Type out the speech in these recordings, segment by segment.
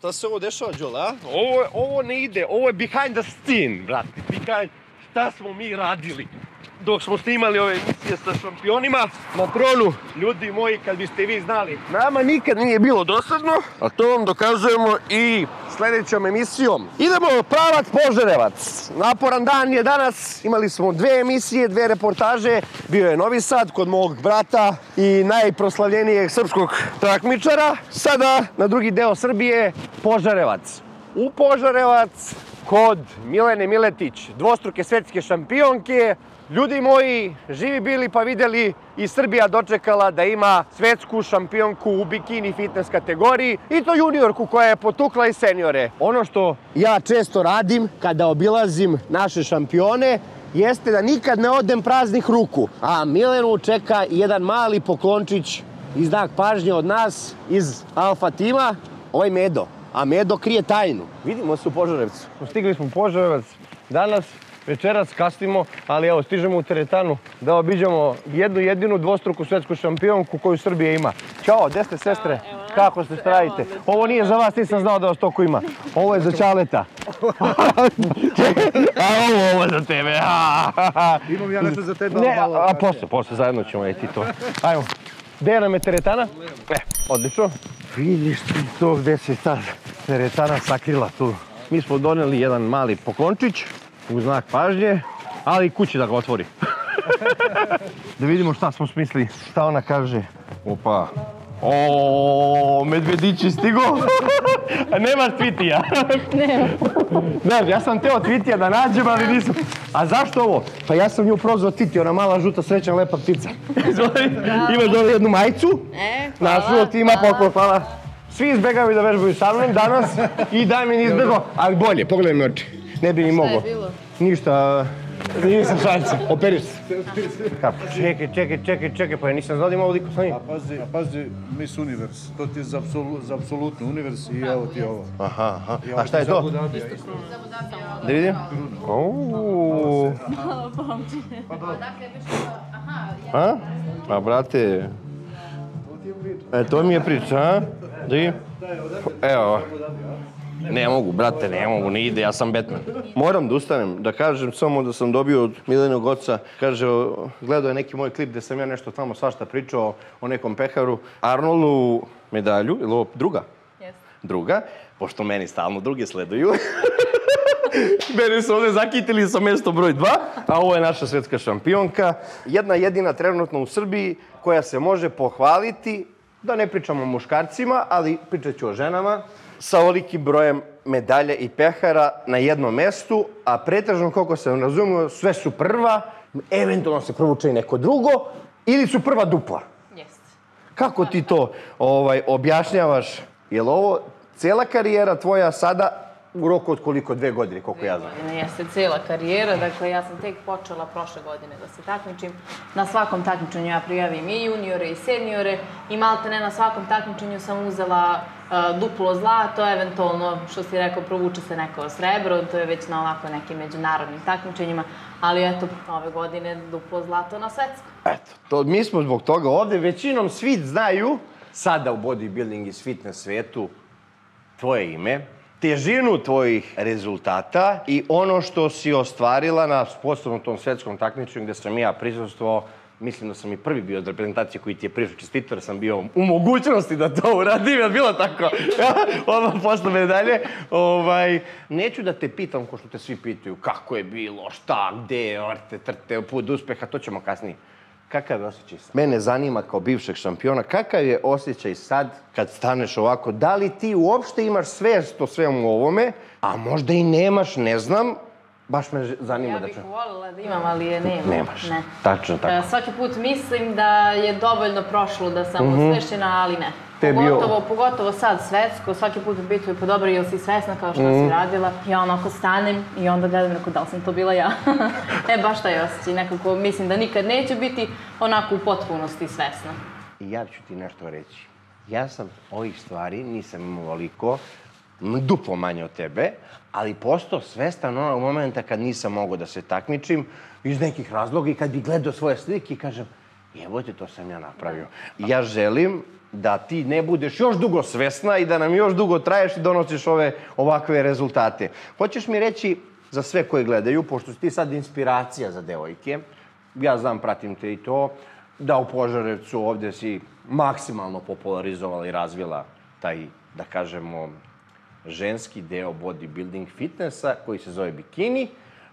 Šta se ovo dešava, Đola? Ovo, ovo ne ide, ovo je behind the scene, brate. Behind, šta smo mi radili? Dok smo snimali ove emisije sa šampionima na tronu. Ljudi moji, kad biste vi znali, nama nikad nije bilo dosadno, a to vam dokazujemo i sledećom emisijom. Idemo pravac Požarevac. Naporan dan je danas, imali smo dve emisije, dve reportaže. Bio je Novi Sad kod mog brata i najproslavljenijeg srpskog takmičara. Sada na drugi deo Srbije, Požarevac. U Požarevac kod Milene Miletić, dvostruke svetske šampionke, Ljudi moji, živi bili pa videli i Srbija dočekala da ima svetsku šampionku u bikini fitness kategoriji i to juniorku koja je potukla i seniore. Ono što ja često radim kada obilazim naše šampione jeste da nikad ne odem praznih ruku. A Milenu čeka jedan mali poklončić i znak pažnje od nas iz Alfa tima, ovaj Medo. A Medo krije tajnu. Vidimo se u Požarevcu. Stigli smo u Požarevac danas večeras kasnimo, ali evo, stižemo u teretanu da obiđamo jednu jedinu dvostruku svetsku šampionku koju Srbija ima. Ćao, gde ste sestre? Kako ste, šta radite? Ovo nije za vas, nisam znao da vas toliko ima. Ovo je za Čaleta. a ovo, ovo je za tebe. Imam ja nešto za tebe. Ne, a, a posle, posle zajedno ćemo i ti to. Ajmo. Gde nam je teretana? E, odlično. Vidiš ti to gde se ta teretana sakrila tu. Mi smo doneli jedan mali poklončić u znak pažnje, ali kući da ga otvori. da vidimo šta smo smisli, šta ona kaže. Opa. O, medvedić je stigo. A nemaš Twitija? Nema. Ne, ja sam teo Twitija da nađem, ali nisam. A zašto ovo? Pa ja sam nju prozvao Titi, ona mala žuta srećna lepa ptica. Izvoli, imaš dole jednu majicu. E, hvala. Našu od tima, poklon, hvala. Svi izbegavaju da vežbaju sa mnom danas i Damien izbegao, ali bolje, pogledaj mi oči. Ne bi ni Šta je mogao. bilo? Ništa, nisam šanse. Operiš se. Kako? Čekaj, čekaj, čekaj, čekaj, pa ja nisam znao da ima ovoliko sa njim. A pazi, a pazi, Miss Universe. To ti je za, apsolu, za apsolutno Universe i evo ti ovo. Aha, aha. A šta je to? Da vidim. Uuu. A? A brate, e, to mi je priča, a? Da vidim. Evo. Ne mogu, brate, ne mogu, ne ide, ja sam Batman. Moram da ustanem, da kažem samo da sam dobio od Milenog oca, kaže, gledao je neki moj klip gde sam ja nešto tamo svašta pričao o nekom peharu. Arnoldu medalju, ili ovo druga? Jeste. Druga, pošto meni stalno druge sleduju. Mene su ovde zakitili sa mesto broj 2, a ovo je naša svetska šampionka. Jedna jedina trenutno u Srbiji koja se može pohvaliti, da ne pričamo o muškarcima, ali pričat ću o ženama, sa ovolikim brojem medalja i pehara na jednom mestu, a pretežno, koliko sam razumio, sve su prva, eventualno se provuče i neko drugo, ili su prva dupla. Jeste. Kako ti to ovaj, objašnjavaš? Je li ovo cela karijera tvoja sada u roku od koliko? Dve godine, koliko ja znam? Ne, jeste cela karijera, dakle ja sam tek počela prošle godine da se takmičim. Na svakom takmičenju ja prijavim i juniore i seniore i malte ne na svakom takmičenju sam uzela uh, duplo zlato, eventualno, što si rekao, provuče se neko srebro, to je već na ovako nekim međunarodnim takmičenjima, ali eto, ove godine duplo zlato na svetskom. Eto, to, mi smo zbog toga ovde. Većinom svi znaju, sada u bodybuilding i fitness svetu, tvoje ime, težinu tvojih rezultata i ono što si ostvarila na posebno tom svetskom takmičenju gde sam ja prisustvovao Mislim da sam i prvi bio od reprezentacije koji ti je prišao čestito, sam bio u mogućnosti da to uradim, je bilo tako? Odmah posle medalje. Ovaj, neću da te pitam, ko što te svi pitaju, kako je bilo, šta, gde, orte, trte, put uspeha, to ćemo kasnije. Kakav je osjećaj sad? Mene zanima kao bivšeg šampiona, kakav je osjećaj sad kad staneš ovako? Da li ti uopšte imaš svest o svemu ovome, a možda i nemaš, ne znam, baš me zanima Ja da bih čujem. voljela da imam, ali je nemam. Nemaš. Ne. Tačno tako. E, Svaki put mislim da je dovoljno prošlo da sam uspešena, ali ne. Mhm. Te je bio- Pogotovo, pogotovo sad svetsko, svaki put me pitaju pa dobro, jel si svesna kao što Mhm. si radila? Ja onako stanem i onda gledam neko da li sam to bila ja. e, baš taj osjećaj, nekako mislim da nikad neću biti onako u potpunosti svesna. I ja ću ti nešto reći. Ja sam ovih stvari, nisam imao ovoliko, duplo manje od tebe, ali postao svestan onog momenta kad nisam mogao da se takmičim iz nekih razloga i kad bi gledao svoje slike i kažem, jebote, to sam ja napravio. Ja želim da ti ne budeš još dugo svesna i da nam još dugo traješ i donosiš ove ovakve rezultate. Hoćeš mi reći za sve koji gledaju, pošto si ti sad inspiracija za devojke, ja znam, pratim te i to, da u Požarevcu ovde si maksimalno popularizovala i razvila taj, da kažemo, ženski deo bodybuilding fitnessa koji se zove bikini.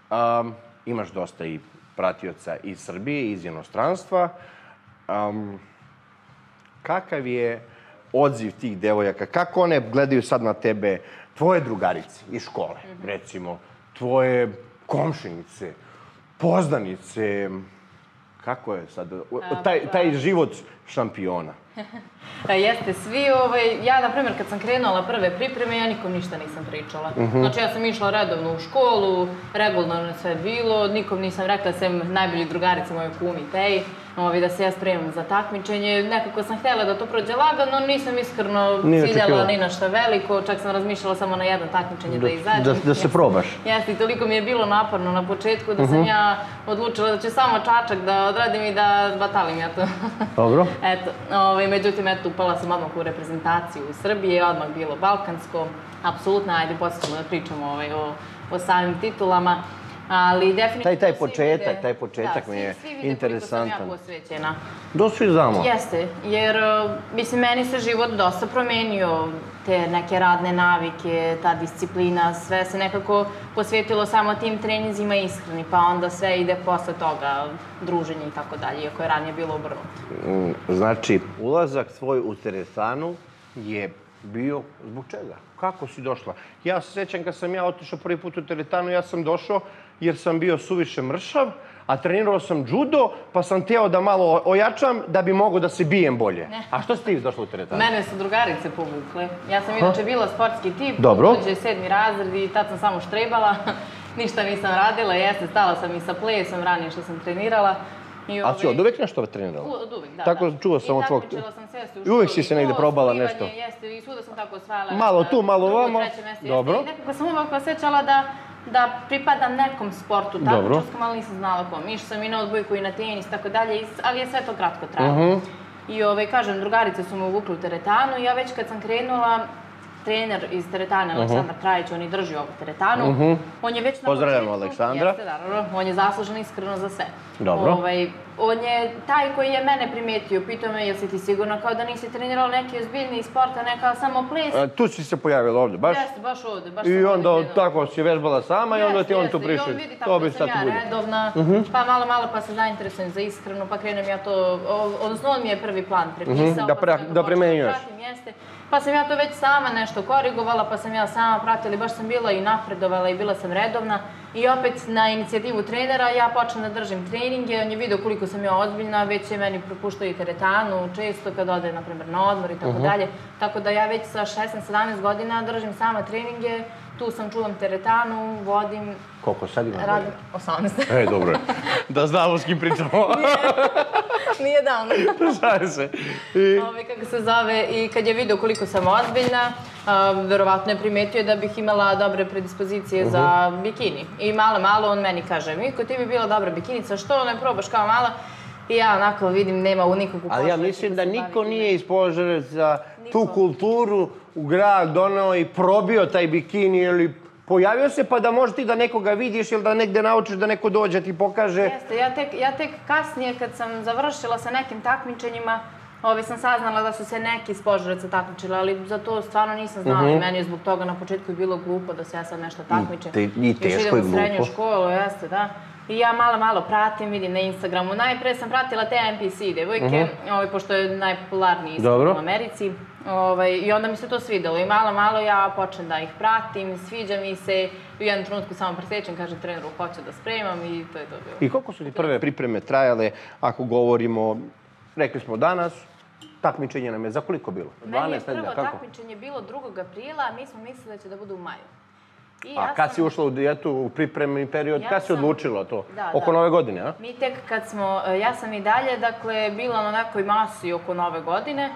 Um, imaš dosta i pratioca iz Srbije, iz inostranstva. Um, kakav je odziv tih devojaka? Kako one gledaju sad na tebe, tvoje drugarice iz škole, recimo, tvoje komšinice, poznanice, kako je sad, o- taj, taj život šampiona? Pa jeste, svi, ovaj, ja, na primjer, kad sam krenula prve pripreme, ja nikom ništa nisam pričala. Znači, ja sam išla redovno u školu, regularno sve bilo, nikom nisam rekla, sem najboljih drugarica moje kumi Teji, ovaj, da se ja spremam za takmičenje. Nekako sam htjela da to prođe lagano, nisam iskreno Nije ciljala ni na šta veliko, čak sam razmišljala samo na jedno takmičenje da, izađem. da, da se probaš. Jeste, i toliko mi je bilo naporno na početku da sam ja odlučila da ću samo čačak da odradim i da batalim ja to. Dobro. Eto, ovaj, međutim, eto, upala sam odmah u reprezentaciju u Srbije, odmah bilo balkansko, apsolutno, ajde, poslije ćemo da pričamo ovaj, o, o samim titulama, ali definitivno... Taj- taj početak, taj početak da, mi je svi, svi vide interesantan. sam ja posvećena. Do svi znamo. Jeste, jer, uh, mislim, meni se život dosta promenio, te neke radne navike, ta disciplina, sve se nekako posvetilo samo tim treninzima ishrani, pa onda sve ide posle toga, druženje i tako dalje, iako je ranije bilo obrnuto. Mm, Znači, ulazak tvoj u teretanu je bio zbog čega? Kako si došla? Ja se sećam kad sam ja otišao prvi put u teretanu, ja sam došao jer sam bio suviše mršav, a trenirao sam judo, pa sam teo da malo ojačam da bi mogao da se bijem bolje. A što si ti došla u teretanu? Mene su drugarice povukle. Ja sam inače bila sportski tip, Dobro. uđe sedmi razred i tad sam samo štrebala, ništa nisam radila, jeste, stala sam i sa plesom ranije što sam trenirala. I, A si ovaj, od uvek nešto trenirala? Od uvek, da. Tako da. čuo sam I od tvog- takmičila sam jeste u I uvek školi, si se negde probala nešto. Jeste, i svuda sam tako osvajala. Malo tu, malo mesto, Dobro. I nekako sam uvek osjećala da, da pripadam nekom sportu, Dobro. takmičarskom, ali nisam znala kom. Išla sam i na odbojku i na tenis, tako dalje, ali je sve to kratko trajalo. Mhm. I ovaj, kažem, drugarice su me uvukli u teretanu i ja već kad sam krenula, trener iz teretana, Aleksandar Krajić, on i drži ovu teretanu. On je već na Mhm. Pozdravljamo početku- Aleksandra. Jeste, naravno. On je zaslužan iskreno za sve. Dobro. Ovaj, on je taj koji je mene primetio, pitao me, jesi ti sigurna kao da nisi trenirala neki ozbiljni sport, a ne kao samo ples? A, tu si se pojavila ovde, baš? Jeste, baš ovde, baš I onda krenula. tako si vežbala sama i onda ti on tu jeste. I prišao. on vidi tako da sam ja bude. Mhm. redovna, pa malo, malo pa se zainteresujem za ishranu, pa krenem ja to, odnosno on mi je prvi plan prepisao. Mhm, da pa pra- to da počela primenjuješ. pratim, jeste. Pa sam ja to već sama nešto korigovala, pa sam ja sama pratila i baš sam bila i napredovala i bila sam redovna. I opet na inicijativu trenera ja počnem da držim treninge, on je vidio koliko sam ja ozbiljna, već je meni propuštao i teretanu, često kad ode, na primjer, na odmor i Mhm. tako dalje. Tako da ja već sa 16-17 godina držim sama treninge, tu sam čuvam teretanu, vodim, Koliko sad ima? radim 18. E, dobro je. Da znamo s kim pričamo. Nije davno. Šalim se. I, Ove, kako se zove, i kad je vidio koliko sam ozbiljna, a, verovatno je primetio da bih imala dobre predispozicije za bikini. I malo, malo on meni kaže, Miko, ti bi bila dobra bikinica, što ne probaš kao mala? I ja onako vidim, nema u nikog u ali ja mislim da se niko nije iz Požarevca tu kulturu u grad doneo i probio taj bikini ili pojavio se pa da možeš ti da nekoga vidiš ili da negde naučiš da neko dođe ti pokaže. Jeste, ja tek, ja tek kasnije kad sam završila sa nekim takmičenjima, Ove sam saznala da su se neki iz Požarevca takmičili, ali za to stvarno nisam znala i meni je zbog toga na početku i bilo glupo da se ja sad nešto takmičim. te- i Još teško idem i u srednju glupo. školu, jeste, da. I ja malo, malo pratim, vidim na Instagramu. Najpre sam pratila te NPC devojke, ovaj, pošto je najpopularniji Dobro. u Americi. Ovaj, I onda mi se to svidelo i malo, malo ja počnem da ih pratim, sviđa mi se. U jednom trenutku samo presečem, kažem treneru hoću da spremam i to je to bilo. I koliko su ti prve pripreme trajale, ako govorimo, rekli smo danas, takmičenje nam je za koliko bilo? Meni je 12 prvo kako? takmičenje bilo 2. aprila, a mi smo mislili da će da bude u maju. I A kad si ušla u dijetu, u pripremni period, Ja kad si sam- odlučila to? Da, Oko da. nove godine, a? Mi tek kad smo, e, ja sam i dalje, dakle, bila na nekoj masi oko nove godine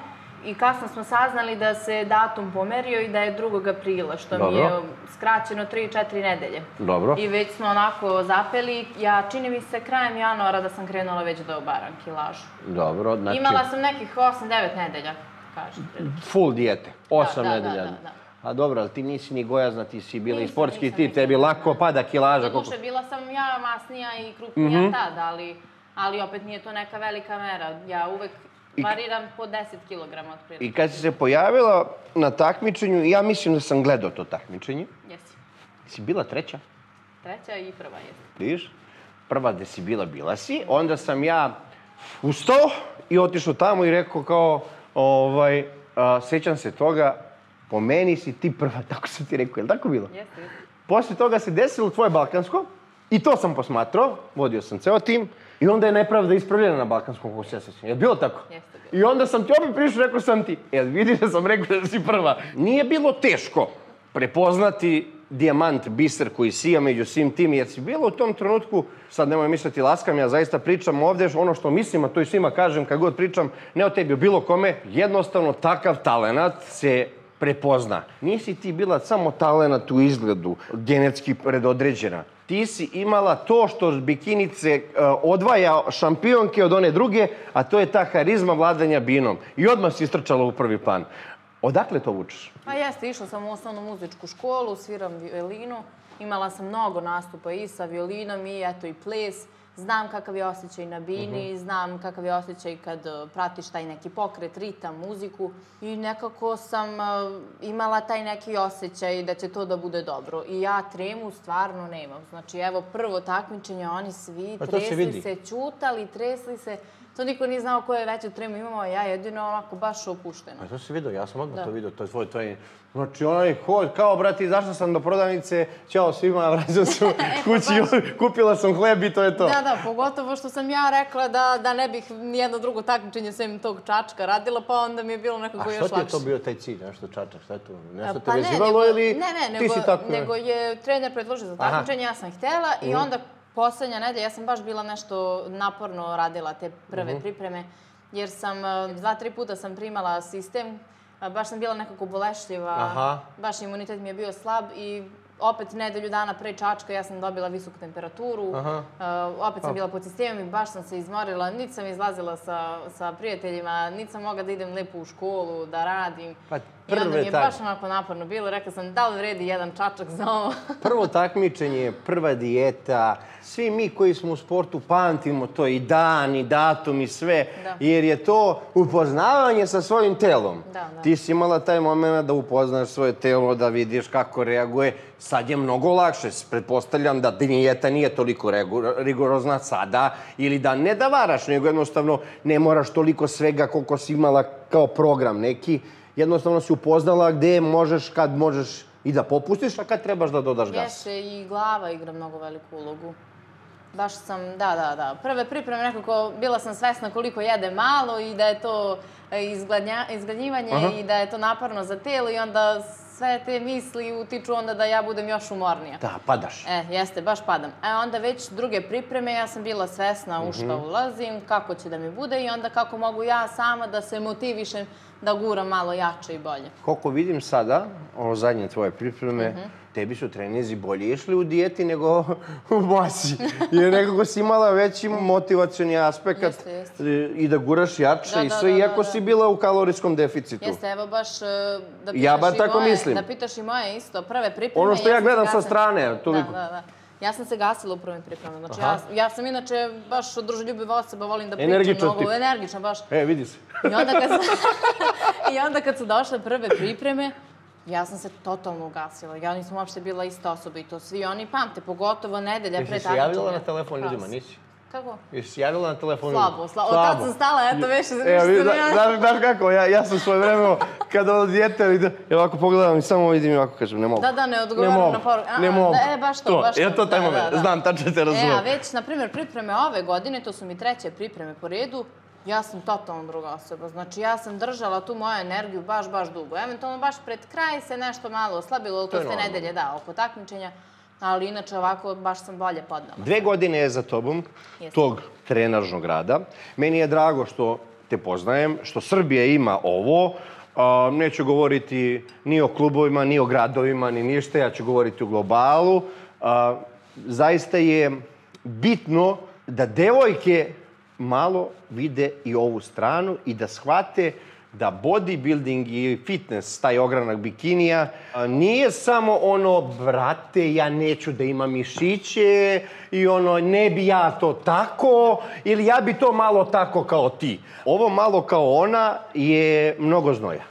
i kasno smo saznali da se datum pomerio i da je 2. aprila, što mi je Dobro. skraćeno 3-4 nedelje. Dobro. I već smo onako zapeli, ja čini mi se krajem januara da sam krenula već do baran kilažu. Dobro, znači... Imala sam nekih 8-9 nedelja. kaže. otprilike. full dijete, osam da, da, nedelja. da, da. A dobro, ali ti nisi ni gojazna, ti si bila i Nisam, sportski, nisam, ti, nisam, tebi lako da. pada kilaža. koliko- Doduše, bila sam ja masnija i krupnija Mhm. tad, ali, ali opet nije to neka velika mera. Ja uvek variram po 10 kg otprilike. I kad si se pojavila na takmičenju, ja mislim da sam gledao to takmičenje, Jesi. si bila treća, Treća i prva jesi. vidiš? Prva gde si bila, bila si. Onda sam ja ustao i otišao tamo i rekao kao, ovaj, a, sećam se toga, po meni si ti prva, tako sam ti rekao, je li tako bilo? Jeste, jeste. Posle toga se desilo tvoje Balkansko i to sam posmatrao, vodio sam ceo tim i onda je nepravda ispravljena na Balkanskom, sećam. Je bilo tako? Jeste bilo. I onda sam ti opet prišao rekao sam ti, jel vidiš da sam rekao da si prva. Nije bilo teško prepoznati dijamant, biser koji sija među svim tim, jer si bilo u tom trenutku, sad nemoj misliti laskam, ja zaista pričam ovde ono što mislim, a to i svima kažem kad god pričam, ne o tebi, o bilo kome, jednostavno takav talenat se prepozna. Nisi ti bila samo talenat u izgledu, genetski predodređena. Ti si imala to što bikinice e, odvaja šampionke od one druge, a to je ta harizma vladanja binom. I odmah si istrčala u prvi plan. Odakle to vučeš? Pa jeste, išla sam u osnovnu muzičku školu, sviram violinu. Imala sam mnogo nastupa i sa violinom i eto i ples. Znam kakav je osjećaj na bini, znam kakav je osjećaj kad eh, pratiš taj neki pokret, ritam, muziku. I nekako sam eh, imala taj neki osjećaj da će to da bude dobro. I ja tremu stvarno nemam. Znači, evo, prvo takmičenje, oni svi Pa to se tresli se, čutali, tresli se. To niko nije znao koje veće tremu imamo, a ja jedino onako baš opušteno. Pa to si vidio, ja sam odmah Da. to vidio, to je tvoj, tvoj... Znači, onaj hod, kao, brati, izašla sam do prodavnice, ćao svima, vraćam se kući, kupila sam hleb i to je to. Da, da, pogotovo što sam ja rekla da, da ne bih nijedno drugo takmičenje sem tog čačka radila, pa onda mi je bilo nekako A još što ti je lakše. to bio taj cilj, nešto čačak, šta je to? Nešto te Pa ne, vezivalo ili Ne, ne, ti nego, si tako? nego je trener predložio za takmičenje, ja sam htela i onda poslednja nedelja, ja sam baš bila nešto naporno radila te prve Mhm. pripreme, jer sam e, dva, tri puta sam primala sistem, a, baš sam bila nekako bolešljiva, Aha. baš imunitet mi je bio slab i opet nedelju dana pre čačka ja sam dobila visoku temperaturu, Aha. Uh, opet sam bila pod sistemom i baš sam se izmorila, niti sam izlazila sa, sa prijateljima, niti sam mogla da idem lepo u školu, da radim. Pa, I onda mi je baš onako naporno bilo, rekla sam da li vredi jedan čačak za ovo. Prvo takmičenje, prva dijeta, svi mi koji smo u sportu pamtimo to i dan, i datum, i sve, Da. jer je to upoznavanje sa svojim telom. Da, da. Ti si imala taj moment da upoznaš svoje telo, da vidiš kako reaguje. Sad je mnogo lakše. Pretpostavljam da dijeta nije toliko rigorozna sada, ili da ne da varaš, nego jednostavno ne moraš toliko svega koliko si imala kao program neki. Jednostavno si upoznala gde možeš, kad možeš i da popustiš, a kad trebaš da dodaš gas. Jeste, i glava igra mnogo veliku ulogu. Baš sam, da, da, da. Prve pripreme nekako, bila sam svesna koliko jede malo i da je to e, izgladnja, izgladnjivanje Aha. i da je to naporno za telo i onda sve te misli utiču onda da ja budem još umornija. Da, padaš. E, jeste, baš padam. E, onda već druge pripreme, ja sam bila svesna u šta ulazim, kako će da mi bude i onda kako mogu ja sama da se motivišem da guram malo jače i bolje. Koliko vidim sada, ovo zadnje tvoje pripreme, Mhm. tebi su trenizi bolje išli u dijeti nego u masi. Jer nekako si imala veći motivacioni aspekt Jeste, jeste. i da guraš jače Da, i da, sve, da, da, iako si bila u kalorijskom deficitu. Jeste, evo baš e, da pitaš Ja bar i tako moje, mislim. Da pitaš i moje isto, prve pripreme. Ono što ja gledam sa strane, toliko. Da, da, da. Ja sam se gasila u prvim pripremama. Znači, ja, ja sam inače baš druželjubiva osoba, volim da pričam Energičan mnogo, tip. energična baš. E, vidi se. I onda kad, su, I onda kad su došle prve pripreme, ja sam se totalno ugasila. Ja nisam uopšte bila ista osoba i to svi oni pamte, pogotovo nedelja pre Jesi se takmičenja. javila na telefon ljudima, nisi? Kako? Jesi javila na telefon Slabo, slabo. Od tad sam stala, eto, više, više Evo, sam vidi, ja... znaš, znaš kako, ja, ja sam svoje vreme, kada od dijete, vidim, ja ovako pogledam i samo vidim i ovako kažem, ne mogu. Da, da, ne odgovaram mogu, na poruku. A, Ne mogu. da, e, baš to, baš to. Ja to taj Da, moment, da, da. znam, tačno te E, razumem. a već, na primjer, pripreme ove godine, to su mi treće pripreme po redu, ja sam totalno druga osoba. Znači, ja sam držala tu moju energiju baš, baš dugo. Eventualno, baš pred kraj se nešto malo oslabilo, ali To normalno. nedelje, da, oko takmičenja. Ali inače, ovako, baš sam bolje podnala. Dve godine je za tobom Jeste. tog trenažnog rada. Meni je drago što te poznajem, što Srbija ima ovo. A, neću govoriti ni o klubovima, ni o gradovima, ni ništa. Ja ću govoriti u globalu. A, zaista je bitno da devojke malo vide i ovu stranu i da shvate da bodybuilding i fitness, taj ogranak bikinija, nije samo ono, brate, ja neću da imam mišiće i ono, ne bi ja to tako ili ja bi to malo tako kao ti. Ovo malo kao ona je mnogo znoja.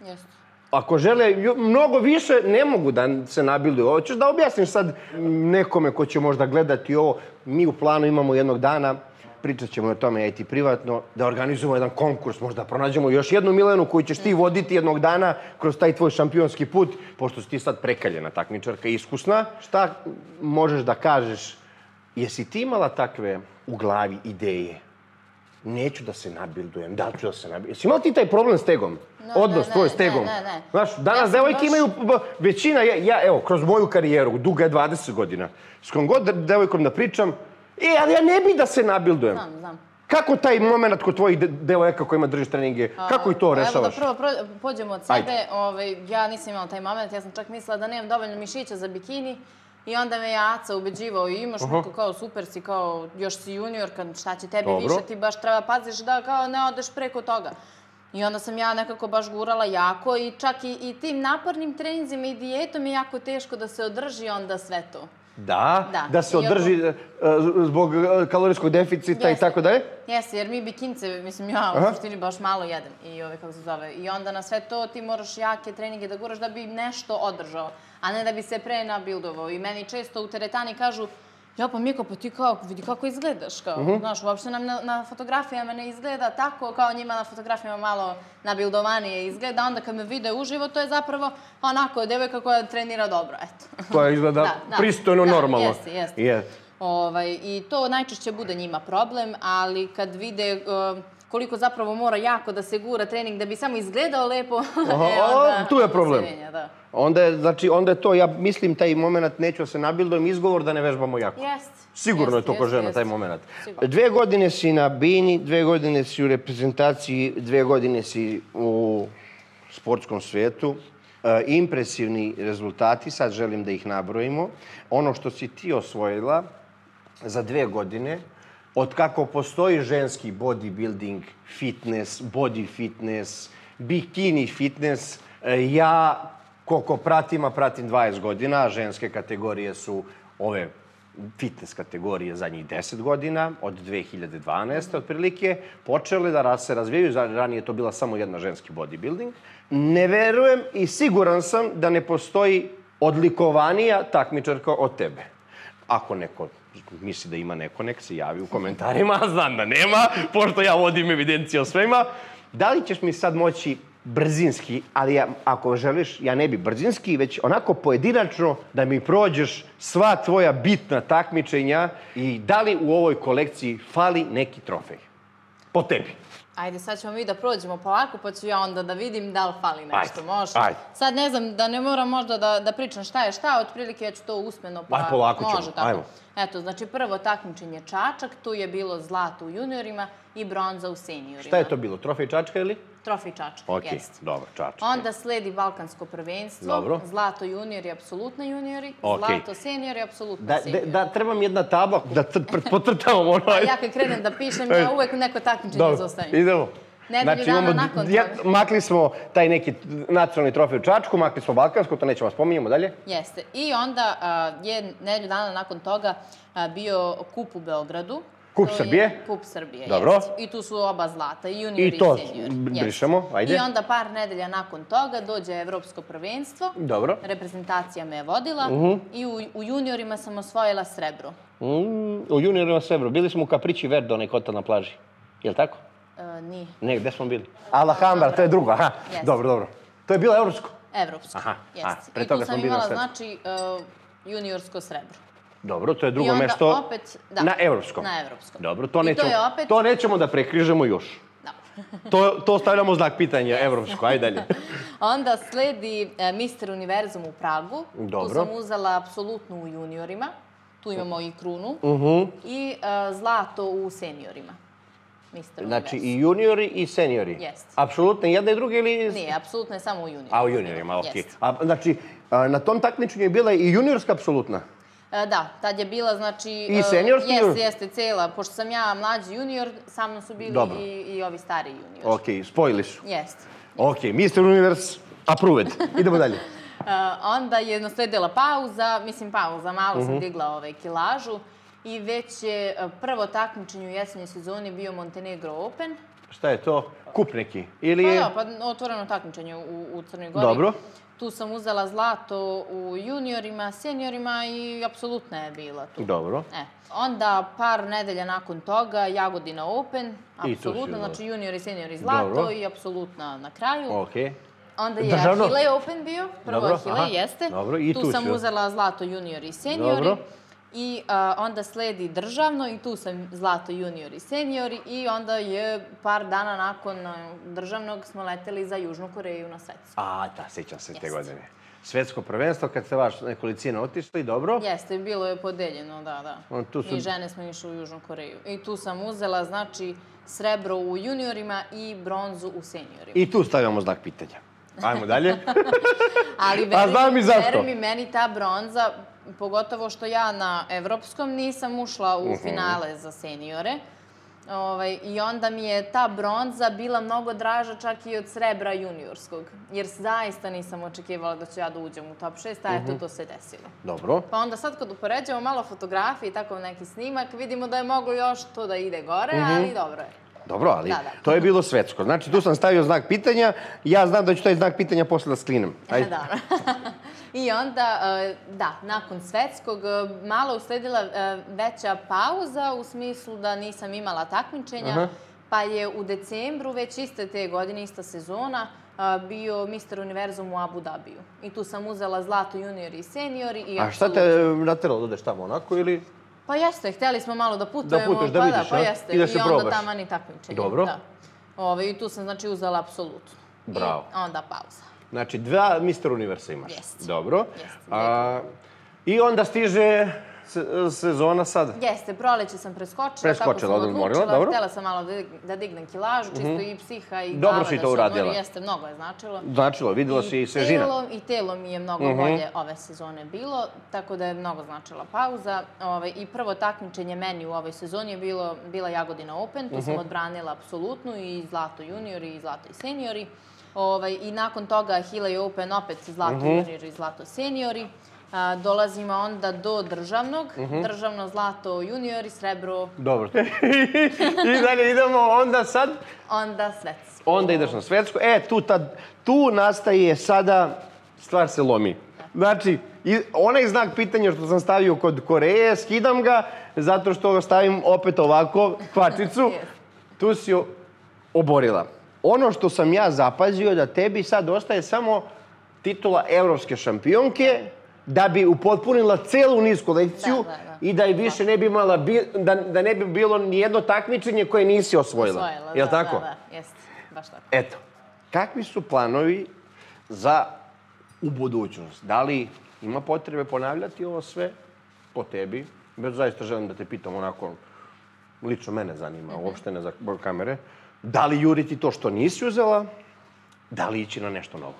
Jeste. Ako žele mnogo više, ne mogu da se nabilduju. Hoćeš da objasniš sad nekome ko će možda gledati ovo. Mi u planu imamo jednog dana, pričat ćemo o tome, ja i ti privatno, da organizujemo jedan konkurs, možda pronađemo još jednu Milenu koju ćeš ti voditi jednog dana kroz taj tvoj šampionski put, pošto si ti sad prekaljena takmičarka iskusna. Šta možeš da kažeš? Jesi ti imala takve u glavi ideje? Neću da se nabildujem, da ću da se nabildujem. Jesi imala ti taj problem s tegom? Ne, Odnos ne, tvoj s tegom? ne, ne. Znaš, danas devojke baš- imaju, većina, ja, ja, evo, kroz moju karijeru, duga je 20 godina, s kom god devojkom da pričam, e, ali ja ne bi da se nabildujem. Znam, znam. Kako taj moment kod tvojih de- devojaka kojima držiš treninge, kako i to Evo da rešavaš? prvo pođemo od sebe. Ovaj, ja nisam imala taj moment, ja sam čak mislila da nemam dovoljno mišića za bikini. I onda me je Aca ubeđivao i imaš neko kao super si, kao još si juniorka, šta će tebi Dobro. više, ti baš treba paziš da kao ne odeš preko toga. I onda sam ja nekako baš gurala jako i čak i, i tim napornim treninzima i dijetom je jako teško da se održi onda sve to. Da, da, Da, se i održi e, zbog e, kalorijskog deficita i tako dalje? Jeste, jer mi bikince, mislim ja u suštini baš malo jedem i ove, kako se zove. I onda na sve to ti moraš jake treninge da guraš da bi nešto održao, a ne da bi se pre nabildovao. I meni često u teretani kažu, ja pa Miko, pa ti kao, vidi kako izgledaš, kao, Mhm. znaš, uopšte nam na, na fotografijama ne izgleda tako, kao njima na fotografijama malo nabildovanije izgleda, onda kad me vide uživo, to je zapravo onako devojka koja trenira dobro, eto. To je izgleda Da, da. pristojno, Da, normalno. jeste, jeste. Je. Ovaj, I to najčešće bude njima problem, ali kad vide uh, koliko zapravo mora jako da se gura trening da bi samo izgledao lepo, Aha, e, onda, tu je problem. da. Onda je, znači, onda je to, ja mislim, taj moment neću da se nabildujem, izgovor da ne vežbamo jako. Jest. Sigurno je to ko žena, jest. taj moment. Sigurno. Dve godine si na bini, dve godine si u reprezentaciji, dve godine si u sportskom svetu. E, impresivni rezultati, sad želim da ih nabrojimo. Ono što si ti osvojila za dve godine, od kako postoji ženski bodybuilding, fitness, body fitness, bikini fitness, e, ja koliko pratim, a pratim 20 godina, ženske kategorije su ove fitness kategorije zadnjih 10 godina, od 2012. otprilike, počele da se razvijaju, ranije je to bila samo jedna ženski bodybuilding. Ne verujem i siguran sam da ne postoji odlikovanija takmičarka od tebe. Ako neko misli da ima neko, nek se javi u komentarima, a znam da nema, pošto ja vodim evidenciju o svema. Da li ćeš mi sad moći brzinski, ali ja, ako želiš, ja ne bi brzinski, već onako pojedinačno da mi prođeš sva tvoja bitna takmičenja i da li u ovoj kolekciji fali neki trofej? Po tebi. Ajde, sad ćemo mi da prođemo polako, pa ću ja onda da vidim da li fali nešto. Ajde, Može? ajde. Sad ne znam, da ne moram možda da, da pričam šta je šta, otprilike ja ću to usmeno, pa Aj, polako ćemo, može tako. ajmo. Eto, znači prvo takmičenje Čačak, tu je bilo zlato u juniorima i bronza u seniorima. Šta je to bilo? Trofej čačka ili? Trofej Čačak, Ok, jeste. dobro, čačka. Onda sledi Balkansko prvenstvo, Dobro. zlato juniori, apsolutno juniori, Ok. zlato seniori, apsolutno Da, da, seniori. da, treba mi jedna tabla da pocrtamo ono. A ajde. ja kad krenem da pišem, ja uvek neko takmičenje Dobro, izostavim. idemo. Nedelju dana nakon ja, toga. makli smo taj neki nacionalni trofej u Čačku, makli smo Balkansko, to nećemo spominjemo dalje. Jeste. I onda a, je nedelju dana nakon toga a, bio kup u Beogradu. Kup je- Srbije? Kup Srbije, Dobro. I tu su oba zlata, i juniori i, I to Jeste. brišemo, ajde. I onda par nedelja nakon toga dođe Evropsko prvenstvo. Dobro. Reprezentacija me je vodila Mhm. i u, u juniorima sam osvojila srebro. Mm, u juniorima Srebro, bili smo u Kaprići Verde, onaj hotel na plaži. Jel tako? E, nije. Ne, gde smo bili? Alhambra, to je drugo, aha. Dobro, dobro. To je bilo evropsko. Evropsko. Aha, Jeste. I tu sam imala, znači, e, juniorsko srebro. Dobro, to je drugo mesto opet, da. na evropskom. Na evropskom. Dobro, to I to nećemo, opet- to nećemo da prekrižemo još. Da. To, to stavljamo znak pitanja, evropsko, ajde dalje. Onda sledi e, Mister Univerzum u Pragu. Dobro. Tu sam uzela apsolutno u juniorima. Tu imamo i krunu. Mhm. I e, zlato u seniorima. Mister Znači i juniori i seniori. Jeste. Apsolutno jedna i druga ili... Nije, apsolutno je samo u juniorima. A u juniorima, okej. A, znači, a, na tom takmičenju je bila i juniorska apsolutna. E, Da, tad je bila, znači... I e, seniorski junior? Jeste, jeste, cela. Pošto sam ja mlađi junior, sa mnom su bili Dobro. i, i ovi stari juniori. Ok, spojili su. Jeste. Ok, Mr. Universe, approved. Idemo dalje. Uh, onda je nasledila pauza, mislim pauza, malo Mhm. sam digla ovaj kilažu i već je uh, prvo takmičenje u jesenjoj sezoni bio Montenegro Open. Šta je to? Kup neki? Ili Pa da, pa otvoreno takmičenje u, u Crnoj Gori. Dobro. Tu sam uzela zlato u juniorima, seniorima i apsolutno je bila tu. Dobro. E, onda par nedelja nakon toga Jagodina Open, apsolutno, znači juniori i seniori zlato Dobro. i apsolutno na kraju. Ok. Onda je Državno? Achille Open bio, prvo Dobro, Achille, aha, jeste. dobro, i tu, tu sam uzela zlato juniori i seniori. Dobro. I a, onda sledi državno i tu sam zlato juniori i seniori i onda je par dana nakon a, državnog smo leteli za Južnu Koreju na svetsku. A, da, sjećam se te Jeste. godine. Svetsko prvenstvo, kad ste vaš nekolicina otišli, dobro. Jeste, bilo je podeljeno, da, da. On, tu su- Mi žene smo išli u Južnu Koreju. I tu sam uzela, znači, srebro u juniorima i bronzu u seniorima. I tu stavljamo znak pitanja. Ajmo dalje. Ali A veruj, znam i zašto. veruj mi, meni ta bronza, pogotovo što ja na evropskom nisam ušla Mhm. u finale za seniore. Ovaj, I onda mi je ta bronza bila mnogo draža čak i od srebra juniorskog. Jer zaista nisam očekivala da ću ja da uđem u top 6, a Mhm. eto to se desilo. dobro. Pa onda sad kad upoređujemo malo fotografije i tako neki snimak, vidimo da je moglo još to da ide gore, Mhm. ali dobro je. Dobro, ali Da, da. to je bilo svetsko. Znači, tu sam stavio znak pitanja. Ja znam da ću taj znak pitanja posle da sklinem. Ajde. Dobro. I onda, e, da, nakon svetskog, e, malo usledila e, veća pauza u smislu da nisam imala takmičenja, Aha. pa je u decembru već iste te godine, ista sezona, bio Mr. Univerzum u Abu Dhabiju. I tu sam uzela zlato juniori i seniori i A šta te nateralo da odeš tamo onako ili... Pa jeste, hteli smo malo da putujemo. putuješ, da pa vidiš, da, pa a? jeste. I da se onda probaš. taman i takmičenje. Dobro. Da. Ove, I tu sam, znači, uzela apsolutno. Bravo. I onda pauza. Znači, dva Mr. Universa imaš. Jeste. Dobro. Jeste, A, I onda stiže sezona sad. Jeste, proleće sam preskočila, Preskočila, tako sam odmorila, dobro. htela sam malo da, da dignem kilažu, čisto i psiha i Dobro glava si da to se uradila. odmori, jeste, mnogo je značilo. Značilo, videlo si i svežina. Telo, I telo mi je mnogo bolje ove sezone bilo, tako da je mnogo značila pauza. Ove, I prvo takmičenje meni u ovoj sezoni je bilo, bila Jagodina Open, tu sam odbranila apsolutnu i zlato juniori i zlato i seniori. Ovaj, I nakon toga Hilaj Open opet zlato juniori i zlato seniori. A, dolazimo onda do državnog, državno zlato juniori, srebro, Dobro. I dalje idemo onda sad. onda svetsko. Onda ideš na svetsko. E, tu, tad, tu nastaje sada, stvar se lomi. Znači, i, onaj znak pitanja što sam stavio kod Koreje, skidam ga, zato što ga stavim opet ovako, kvačicu. Tu si oborila. Ono što sam ja zapazio da tebi sad ostaje samo titula evropske šampionke, da bi upotpunila celu niz kolekciju Da, da, da. i da više ne bi imala, bi- da, da ne bi bilo ni jedno takmičenje koje nisi osvojila. Osvojila, Jel da, tako? Da, da, jeste, baš tako. Eto, kakvi su planovi za u budućnost? Da li ima potrebe ponavljati ovo sve po tebi? Bez zaista želim da te pitam onako, lično mene zanima, uopšte ne za kamere. Da li juriti to što nisi uzela? Da li ići na nešto novo?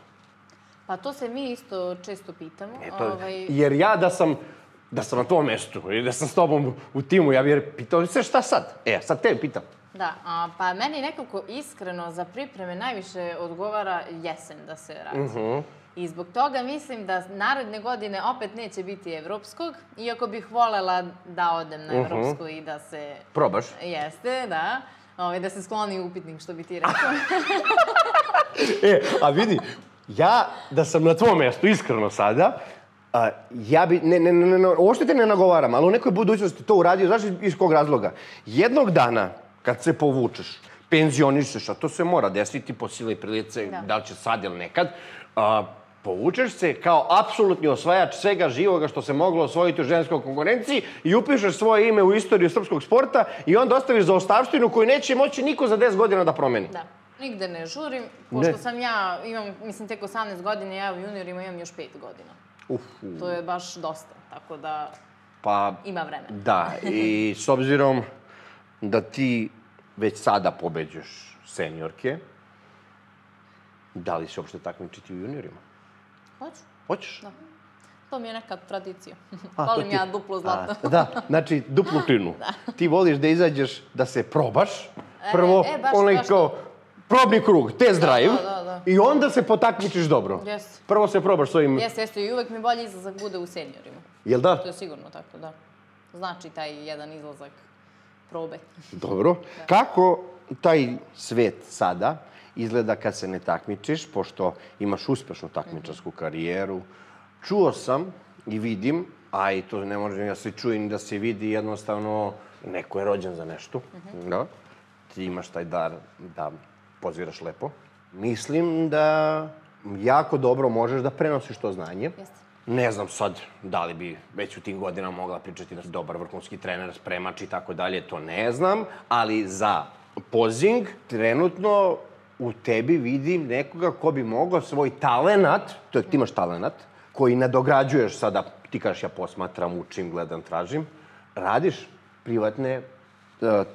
Pa to se mi isto često pitamo. Eto, ovaj, Jer ja da sam, da sam na tom mestu i da sam s tobom u timu, ja bih pitao se šta sad? E, sad te pitam. Da, a, pa meni nekako iskreno za pripreme najviše odgovara jesen da se radi. Mhm. I zbog toga mislim da naredne godine opet neće biti evropskog, iako bih volela da odem Mhm. na evropsku i da se... Probaš. Jeste, da. Ovaj, da se skloni upitnik, što bi ti rekao. E, a vidi, ja da sam na tvom mjestu, iskreno sada, a, ja bi, ne, ne, ne, ne, uopšte te ne nagovaram, ali u nekoj budućnosti to uradio, znaš iz- kog razloga? Jednog dana, kad se povučeš, penzionišeš, a to se mora desiti po sile i prilice, da. Da. li će sad ili nekad, a, povučeš se kao apsolutni osvajač svega živoga što se moglo osvojiti u ženskoj konkurenciji i upišeš svoje ime u istoriju srpskog sporta i onda ostaviš za ostavštinu koju neće moći niko za 10 godina da promeni. Da. Nigde ne žurim, pošto Ne. sam ja, imam, mislim, tek 18 godina, ja u juniorima imam još 5 godina. Uf, To je baš dosta, tako da pa ima vremena. Da, i s obzirom da ti već sada pobeđuješ seniorke, da li će uopšte takmičiti u juniorima? Hoću. Hoćeš? Da. To mi je neka tradicija. A, to Volim ti- ja duplo zlato. A, da, znači duplu klinu. Ti voliš da izađeš, da se probaš. E, Prvo, e, baš- onaj baš kao probni krug, test drive. da, da, da. I onda se potakmičiš dobro. Jeste. Prvo se probaš s ovim, Jeste, jeste, i uvek mi bolji izlazak bude u seniorima. jel da? To je sigurno tako, da. Znači taj jedan izlazak probe. Dobro. Kako taj svet sada izgleda kad se ne takmičiš, pošto imaš uspešnu takmičarsku karijeru? Čuo sam i vidim, a i to ne može ja se čuje ni da se vidi, jednostavno neko je rođen za nešto. Da. Ti imaš taj dar da poziraš lepo. Mislim da jako dobro možeš da prenosiš to znanje. Jeste. Ne znam sad da li bi već u tim godinama mogla pričati da dobar vrhunski trener, spremač i tako dalje, to ne znam, ali za pozing trenutno u tebi vidim nekoga ko bi mogao svoj talenat, to je ti imaš talenat, koji nadograđuješ sada, ti kažeš ja posmatram, učim, gledam, tražim, radiš privatne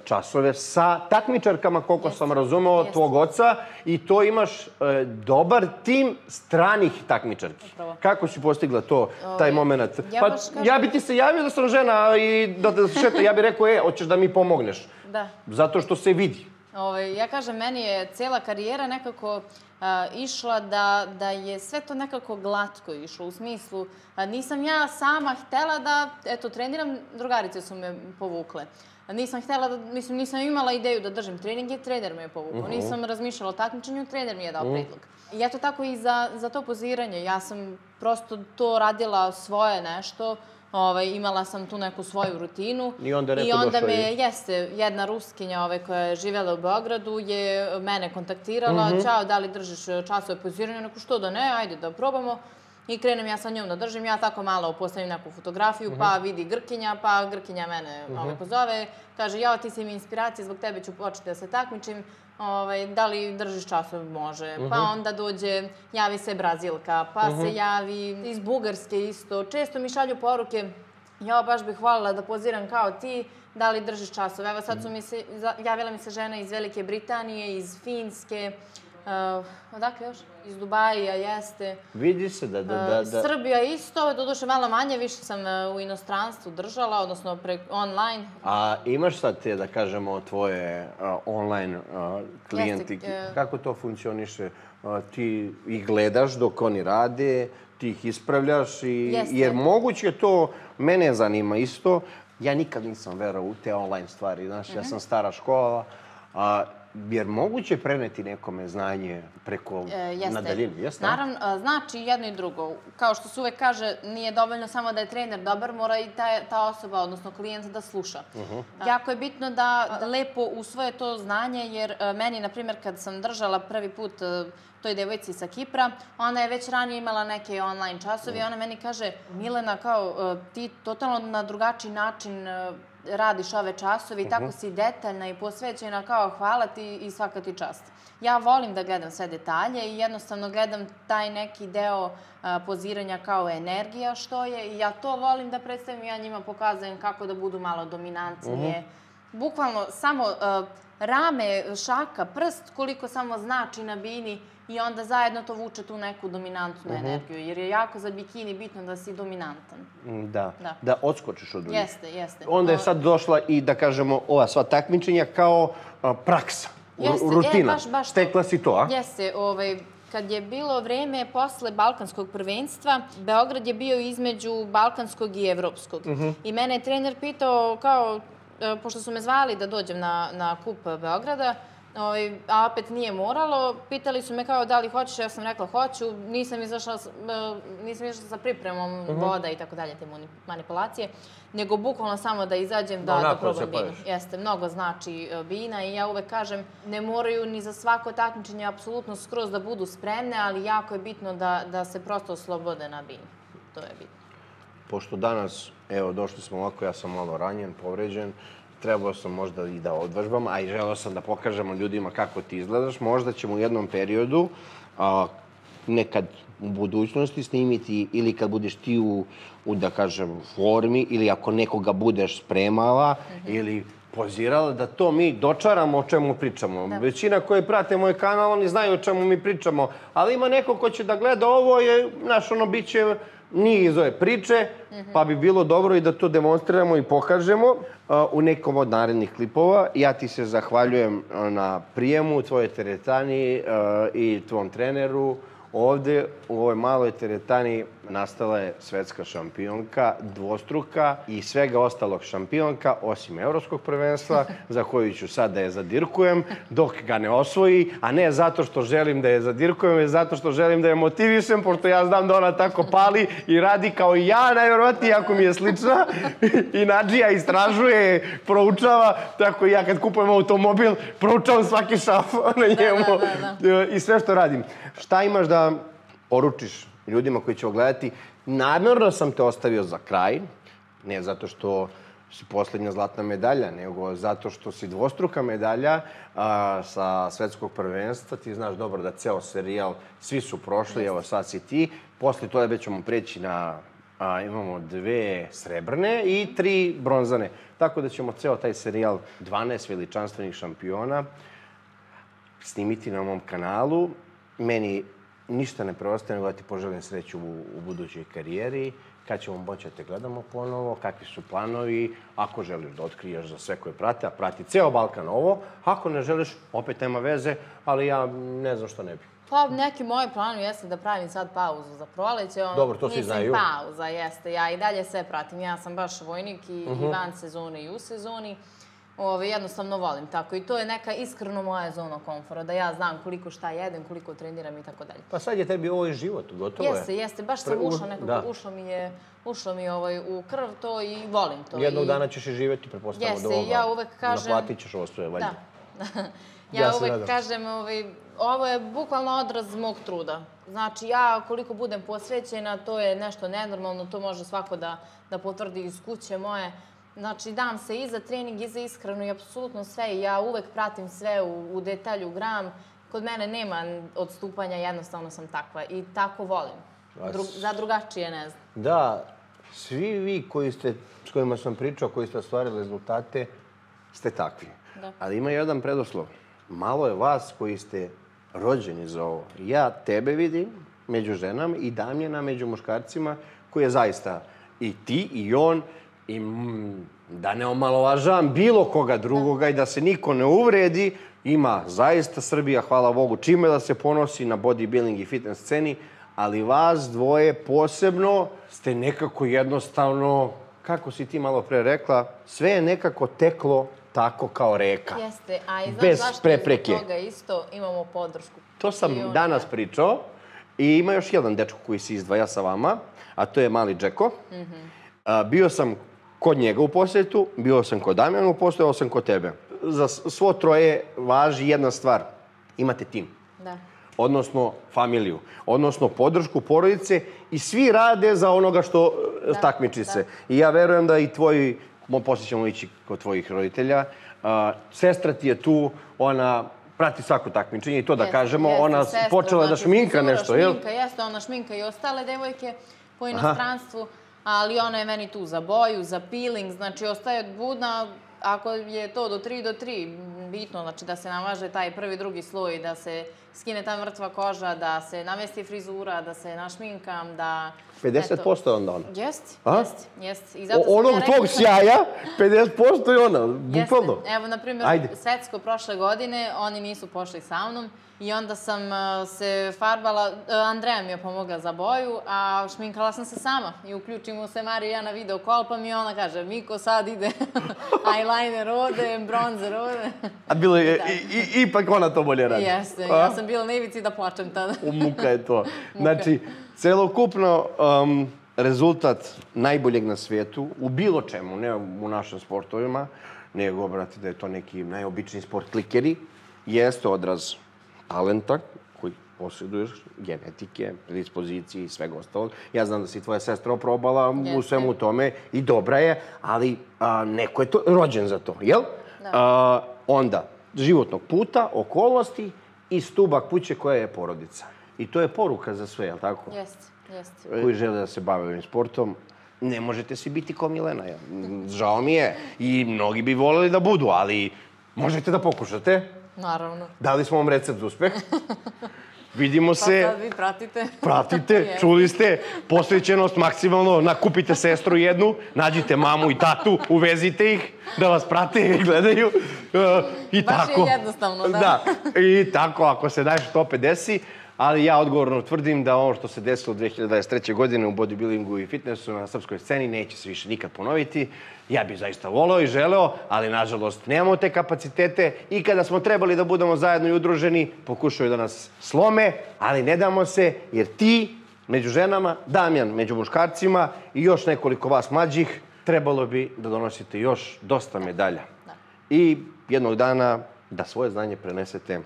časove sa takmičarkama, koliko sam razumeo, Jeste. tvog oca i to imaš e, dobar tim stranih takmičarki. Upravo. Kako si postigla to, taj Ovaj, moment? ja pa, kažem- ja bi ti se javio da sam žena i da te šeta, ja bih rekao, e, hoćeš da mi pomogneš. Da. Zato što se vidi. Ovaj, ja kažem, meni je cela karijera nekako a, išla da, da je sve to nekako glatko išlo, u smislu, a, nisam ja sama htela da, eto, treniram, drugarice su me povukle. Nisam htela da, mislim, nisam imala ideju da držim treninge, trener me je povukao. Nisam razmišljala o takmičenju, trener mi je dao predlog. I eto tako i za, za to poziranje. Ja sam prosto to radila svoje nešto, Ovaj, imala sam tu neku svoju rutinu. I onda je I neko onda me i- Jeste, jedna ruskinja ove koja je živjela u Beogradu je mene kontaktirala, Mhm. čao, da li držiš e, časove poziranja, neko što da ne, ajde da probamo. I krenem ja sa njom da držim, ja tako malo postavim neku fotografiju, Mhm. pa vidi Grkinja, pa Grkinja mene ovaj, pozove, kaže, jao, ti si mi inspiracija, zbog tebe ću početi da se takmičim, ovaj, da li držiš časove, može. Pa Mhm. onda dođe, javi se Brazilka, pa se javi iz Bugarske isto, često mi šalju poruke, ja baš bih voljela da poziram kao ti, da li držiš časove. Evo sad su mi se, javila mi se žena iz Velike Britanije, iz Finske, uh, odakle još? Iz Dubaja, jeste. Vidi se da, da, da, Uh, da. Srbija isto, doduše malo manje, više sam uh, u inostranstvu držala, odnosno pre, online. A imaš sad te, da kažemo, tvoje a, online a, klijenti, Jeste, e. kako to funkcioniše? A, ti ih gledaš dok oni rade, ti ih ispravljaš, i, Jeste. jer moguće to, mene zanima isto, ja nikad nisam verao u te online stvari, znaš, Mhm. ja sam stara škola, a, jer moguće preneti nekome znanje preko E, jeste. na daljinu, jeste? Naravno, znači jedno i drugo. Kao što se uvek kaže, nije dovoljno samo da je trener dobar, mora i ta, ta osoba, odnosno klijent da sluša. Jako je bitno da lepo usvoje to znanje, jer a, meni, na primjer, kad sam držala prvi put a, toj devojci sa Kipra, ona je već ranije imala neke online časove i ona meni kaže, Milena, kao, ti totalno na drugačiji način radiš ove časove i tako si detaljna i posvećena, kao hvala ti i svaka ti čast. Ja volim da gledam sve detalje i jednostavno gledam taj neki deo a, poziranja kao energija što je i ja to volim da predstavim i ja njima pokazujem kako da budu malo dominantnije. Bukvalno samo a, rame, šaka, prst, koliko samo znači na bini i onda zajedno to vuče tu neku dominantnu energiju, jer je jako za bikini bitno da si dominantan. Mm, Da, Da. da odskočiš od drugih. Jeste, jeste. Onda je sad došla i, da kažemo, ova sva takmičenja kao a, praksa, Jeste, e, rutina. baš- baš to. Stekla si to, a? Jeste, ovaj, kad je bilo vreme posle Balkanskog prvenstva, Beograd je bio između Balkanskog i Evropskog. Mhm. I mene je trener pitao kao, e, pošto su me zvali da dođem na, na kup Beograda, ovaj, a opet nije moralo, pitali su me kao da li hoćeš, ja sam rekla hoću, nisam izašla, e, nisam izašla sa pripremom Mhm. voda i tako dalje, te mani- manipulacije, nego bukvalno samo da izađem da, da Onako probam poješ. Jeste, mnogo znači e, bina i ja uvek kažem, ne moraju ni za svako takmičenje apsolutno skroz da budu spremne, ali jako je bitno da, da se prosto oslobode na bini. To je bitno. Pošto danas, evo, došli smo ovako, ja sam malo ranjen, povređen, trebao sam možda i da odvežbam, a i želeo sam da pokažemo ljudima kako ti izgledaš. Možda ćemo u jednom periodu, a, nekad u budućnosti snimiti ili kad budeš ti u, u da kažem, formi ili ako nekoga budeš spremala ili pozirala, da to mi dočaramo o čemu pričamo. Većina koji prate moj kanal, oni znaju o čemu mi pričamo, ali ima neko ko će da gleda ovo, je, znaš, ono, bit će nije iz ove priče, pa bi bilo dobro i da to demonstriramo i pokažemo a, u nekom od narednih klipova. Ja ti se zahvaljujem na prijemu, tvojoj teretani a, i tvom treneru. Ovde, u ovoj maloj teretani, nastala je svetska šampionka, dvostruka i svega ostalog šampionka, osim evropskog prvenstva, za koju ću sad da je zadirkujem, dok ga ne osvoji, a ne zato što želim da je zadirkujem, već zato što želim da je motivišem, pošto ja znam da ona tako pali i radi kao i ja, najvjerovatnije, ako mi je slična. I Nadžija istražuje, proučava, tako i ja kad kupujem automobil, proučavam svaki šaf na njemu da, i sve što radim. Šta imaš da poručiš ljudima koji će ovo gledati? Namjerno sam te ostavio za kraj, ne zato što si poslednja zlatna medalja, nego zato što si dvostruka medalja a, sa svetskog prvenstva. Ti znaš dobro da ceo serijal, svi su prošli, evo sad si ti. Posle toga već ćemo preći na a, imamo dve srebrne i tri bronzane. Tako da ćemo ceo taj serijal 12 veličanstvenih šampiona snimiti na mom kanalu. Meni ništa ne preostaje nego da ti poželim sreću u, u budućoj karijeri. Kad ćemo moći da te gledamo ponovo, kakvi su planovi, ako želiš da otkriješ za sve koje prate, a prati ceo Balkan ovo. Ako ne želiš, opet nema veze, ali ja ne znam što ne bi. Pa neki moji planovi jeste da pravim sad pauzu za proleće. On, Dobro, to svi mislim, znaju. pauza jeste. Ja i dalje sve pratim. Ja sam baš vojnik i, Mhm. i van sezone i u sezoni. Ove, jednostavno volim tako. I to je neka iskreno moja zona komfora. Da ja znam koliko šta jedem, koliko treniram i tako dalje. Pa sad je tebi ovo i život, gotovo je. Jeste, jeste. Baš sam Pre- ušla nekako, da. ušlo mi je, ušlo mi je ovaj, u krv to i volim to. Jednog I, dana ćeš i živjeti, prepostavljamo Jeste, od ovoga. ja uvek kažem- Naplatit ćeš ovo sve, valjda. Da. Ja ja, uvek nadam. kažem, ovaj, ovo je bukvalno odraz mog truda. Znači, ja koliko budem posvećena, to je nešto nenormalno, to može svako da, da potvrdi iz kuće moje. Znači, dam se i za trening, i za ishranu i apsolutno sve. Ja uvek pratim sve u, u detalju, gram. Kod mene nema odstupanja, jednostavno sam takva i tako volim. Dru, za drugačije ne znam. Da, svi vi koji ste, s kojima sam pričao, koji ste ostvarili rezultate, ste takvi. Da. Ali ima jedan predoslov. Malo je vas koji ste rođeni za ovo. Ja tebe vidim među ženama i Damjena među muškarcima koji je zaista i ti i on i mm, da ne omalovažavam bilo koga drugoga i da se niko ne uvredi, ima zaista Srbija, hvala Bogu, čime da se ponosi na bodybuilding i fitness sceni, ali vas dvoje posebno ste nekako jednostavno, kako si ti malo pre rekla, sve je nekako teklo tako kao reka. Jeste, a i znaš Bez zašto prepreke. toga isto imamo podršku. To sam on- danas pričao i ima još jedan dečko koji se izdvaja sa vama, a to je mali Džeko. A, bio sam kod njega u posjetu, bio sam kod Damjana u posjetu, ovo sam kod tebe. Za svo troje važi jedna stvar. Imate tim. Da. Odnosno familiju, odnosno podršku porodice i svi rade za onoga što da, takmiči da. se. I ja verujem da i tvoji, poslije ćemo ići kod tvojih roditelja, sestra ti je tu, ona prati svako takmičenje i to da Jeste, kažemo, jeste, ona sestra, počela da znači, šminka frizura, nešto, jel? Šminka, jeste, ona šminka i ostale devojke po inostranstvu, ali ona je meni tu za boju, za peeling, znači ostaje budna, ako je to do 3 do 3, bitno, znači da se namaže taj prvi, drugi sloj, da se skine ta mrtva koža, da se namesti frizura, da se našminkam, da... 50% je onda ona. Jest, A? jest, jest. I zato O, ja onog rekla tvog sjaja, 50% je ona, bukvalno. Jeste. Evo, na primjer, Ajde. svetsko prošle godine, oni nisu pošli sa mnom i onda sam uh, se farbala, uh, Andreja mi je pomogla za boju, a šminkala sam se sama i uključimo se Marija ja na video call, pa mi ona kaže, Miko sad ide eyeliner ovde, bronzer ovde. A bilo je, Da. i, i, ipak ona to bolje radi. Jeste, A? ja sam bila na ivici da plačem tada. U muka je to. Znači, celokupno um, rezultat najboljeg na svijetu, u bilo čemu, ne u našim sportovima, nego, brate, da je to neki najobičniji sport klikeri, jeste odraz talenta koji posjeduješ, genetike, predispozicije i svega ostalog. Ja znam da si tvoja sestra oprobala u Jeste. svemu tome i dobra je, ali a, neko je to rođen za to, jel? Da. A, onda, životnog puta, okolosti i stubak kuće koja je porodica. I to je poruka za sve, jel tako? Jeste, jeste. Koji žele da se bave ovim sportom, ne možete svi biti kao Milena. Jel? Žao mi je. I mnogi bi voleli da budu, ali možete da pokušate. Naravno. Dali smo vam recept za uspeh. vidimo Pa se, sad vi pratite. pratite, čuli ste, posvećenost maksimalno, nakupite sestru jednu, nađite mamu i tatu, uvezite ih, da vas prate i gledaju. e, I Baš je tako. jednostavno, da. Da, i tako, ako se opet desi. Ali ja odgovorno tvrdim da ono što se desilo 2023. godine u bodybuildingu i fitnessu na srpskoj sceni neće se više nikad ponoviti. Ja bih zaista volao i želeo, ali nažalost nemamo te kapacitete i kada smo trebali da budemo zajedno i udruženi, pokušaju da nas slome, ali ne damo se jer ti među ženama, Damjan među muškarcima i još nekoliko vas mlađih, trebalo bi da donosite još dosta medalja. I jednog dana da svoje znanje prenesete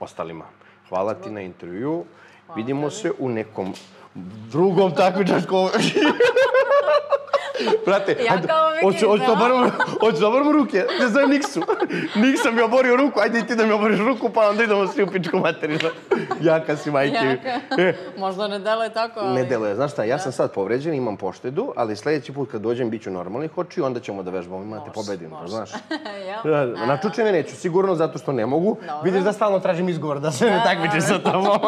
ostalima. Hvala ti na intervju. Vidimo se u nekom drugom takmičarskom... Brate, Ja ajde, hoću, hoću da znam. oborim, hoću da oborim ruke. Ne znam Niksu. Niksa mi oborio ruku, ajde i ti da mi oboriš ruku, pa onda idemo svi u pičku materinu. Jaka si, majke. Jaka. E, Možda ne deluje tako, ali... ne deluje. Znaš šta, ja sam sad povređen, imam poštedu, ali sledeći put kad dođem bit ću normalnih očiju, onda ćemo da vežbamo, imate pobedimo, znaš. Jel? Da, Na čučene neću, sigurno zato što ne mogu. Dobro. Vidiš da stalno tražim izgovor da se ne takmičim sa tobom.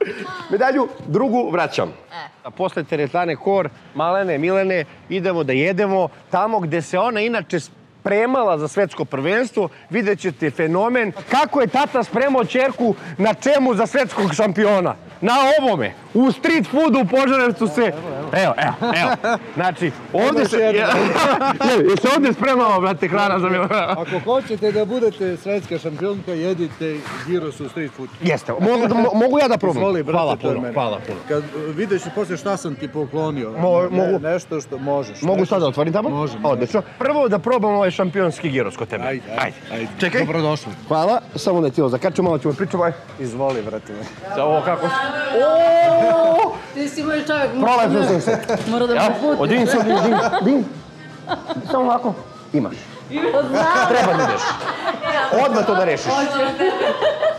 Medalju drugu vraćam. E. A posle teretane kor, malene, milene, idemo da jedemo tamo gde se ona inače spremala za svetsko prvenstvo, vidjet ćete fenomen kako je tata spremao čerku na čemu za svetskog šampiona. Na ovome, u street foodu u Požarevcu se... Evo, evo, evo. Znači, ovde se... Je, se ovde spremao, brate, hrana za Milana. Ako hoćete da budete svetska šampionka, jedite gyros u street food. Jeste, mogu, da- mo- mogu ja da probam? Hvala je puno, hvala puno. Kad vidiš posle šta sam ti poklonio, Mo- ne- mogu- nešto što možeš. Mogu nešto sad da otvorim tamo? Može. Odlično. Prvo da probam ovaj šampionski giros kod tebe. Ajde, ajde, ajde. Čekaj. Dobrodošli. Hvala, samo da ti ovo zakačem, malo ćemo pričati. Aj. Izvoli, brate. Za ovo kako... Oooo! Ti si moj čovjek. Prolepio sam se. Mora da me puti. odim se, odim, odim, odim. Samo ovako. Imaš. Treba da ideš. Odmah to da rešiš.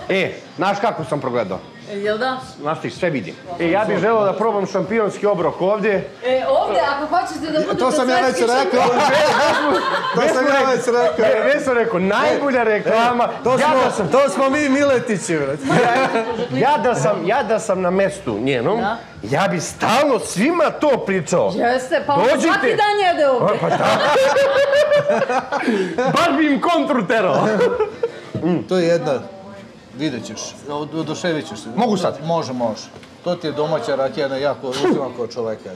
E, znaš kako sam progledao? Jel da? Znaš ti, sve vidim. E, ja bih želeo da probam šampionski obrok ovdje. E, ovde, ako hoćete da budete To sam ja već svetski rekao. to sam ja već rekao. Ne, ne sam rekao, najbolja reklama. To ja, smo, da sam, to smo mi Miletići, brate. ja, da sam, ja da sam na mestu njenom, Da. ja bi stalno svima to pričao. Jeste, pa on svaki dan jede ovde. Pa da. Baš bi im kontru terao. To je jedna, vidjet ćeš, od- oduševit ćeš se. Mogu sad? Može, može. To ti je domaća rakija, na jako uzimam kod čoveka.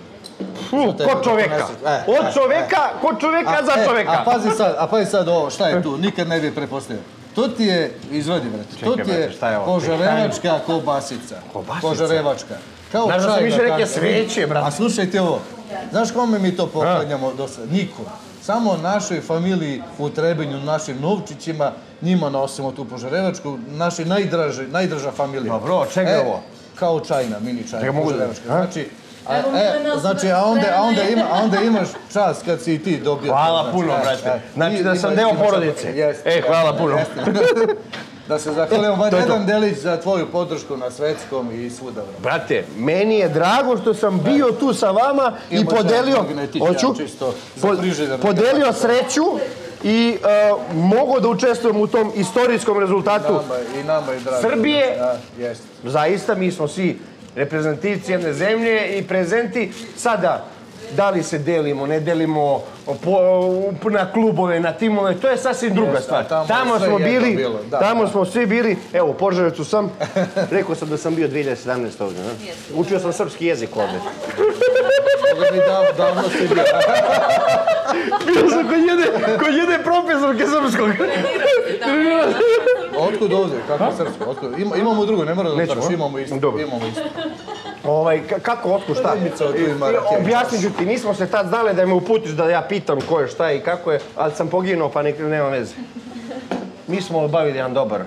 Fu, kod čoveka. E, Od e, čoveka, kod čoveka za e, čoveka. A pazi sad, a pazi sad ovo, šta je tu, nikad ne bi prepostavio. To ti je, izvadi brate, to ti je požarevačka kobasica. Kobasica? Požarevačka. Kao Znaš da sam više neke kažem. sveće, brate. A slušajte ovo, znaš kome mi to poklanjamo do sad? Niko. Samo našoj familiji u Trebinju, našim novčićima, njima nosimo tu požarevačku, naši najdraži, najdraža familija. Dobro, čega je E, ovo? Kao čajna, mini čajna, mogu da- požarevačka. Znači, a, e, nas znači, a onda, a onda, ima, a onda imaš čast kad si i ti dobio. Hvala znači, puno, e, brate. e. Znači da sam deo porodice. Jeste, E, hvala jeste, puno. Da se zahvalimo bar to je to. jedan delić za tvoju podršku na svetskom i svuda. brate. Brate, meni je drago što sam bio tu sa vama i podelio, po- frižider. podelio sreću i uh, mogu da učestvujem u tom istorijskom rezultatu. I nama je drago. Srbije. Da. Zaista, mi smo svi reprezentativci jedne zemlje i prezenti. Sada, da li se delimo, ne delimo po, na klubove, na timove, to je sasvim druga Jeste, stvar. tamo Tamo smo bili, bilo, da, tamo da. smo svi bili, evo u Požarevcu sam, rekao sam da sam bio 2017. ovdje, ne? Učio sam srpski jezik ovdje. Boga mi dav, davno si bio. Bio sam kod jedne, kod jedne profesorke srpskog. Otkud ovdje? Kako srpsko? Otkud? Ima, imamo drugo, ne mora da otvaraš, imamo isto. Dobro. Imamo isto. Ovaj, ka- kako, otkud, šta? Objasnit ću ti, nismo se tad znali da me uputiš da ja pitam ko je, šta je i kako je, ali sam poginuo pa nek, nema veze. Mi smo obavili jedan dobar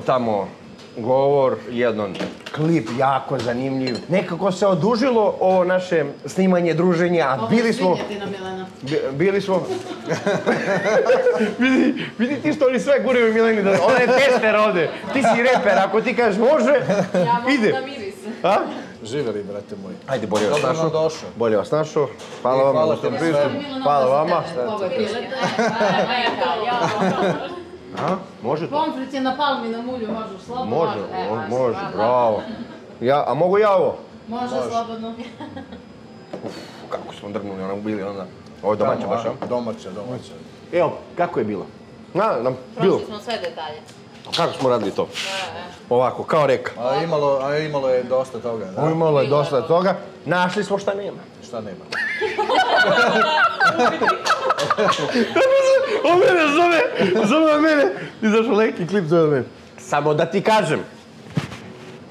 tamo govor, jedan klip jako zanimljiv. Nekako se odužilo ovo naše snimanje, druženje, a bili smo... Bi- Bili smo... vidi, vidi ti što oni sve guraju Mileni, da, ona je tester ovde. Ti si reper, ako ti kažeš može, ide. A? Živeli, brate moji. Ajde, bolje vas Dobro nam našao. došao. Bolje vas našao. Hvala vam na pristup. svemu. Hvala vama. A? Može to? Pomfrit je na palminom ulju, možeš slobodno. Može, E, baš, može, bravo. bravo. Ja, a mogu ja ovo? Može slobodno. Kako smo drgnuli, ono bili onda. Ovo je domaća baš, a? Domaća, domaća. Evo, kako je bilo? Na, nam, bilo. Prošli smo sve detalje. Kako smo radili to? Ovako, kao reka. A imalo, a imalo je dosta toga, da? Imalo je dosta toga. Našli smo šta nema. Šta nema? On mene zove, zove mene. Izašao neki klip zove mene. Samo da ti kažem.